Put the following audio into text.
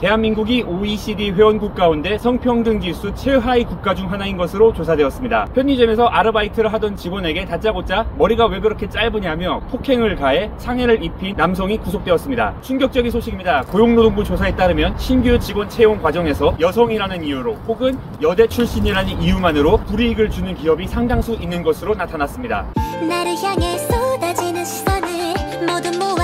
대한민국이 OECD 회원국 가운데 성평등 지수 최하위 국가 중 하나인 것으로 조사되었습니다. 편의점에서 아르바이트를 하던 직원에게 다짜고짜 머리가 왜 그렇게 짧으냐며 폭행을 가해 상해를 입힌 남성이 구속되었습니다. 충격적인 소식입니다. 고용노동부 조사에 따르면 신규 직원 채용 과정에서 여성이라는 이유로 혹은 여대 출신이라는 이유만으로 불이익을 주는 기업이 상당수 있는 것으로 나타났습니다. 나를 향해 쏟아지는 시선을 모두 모아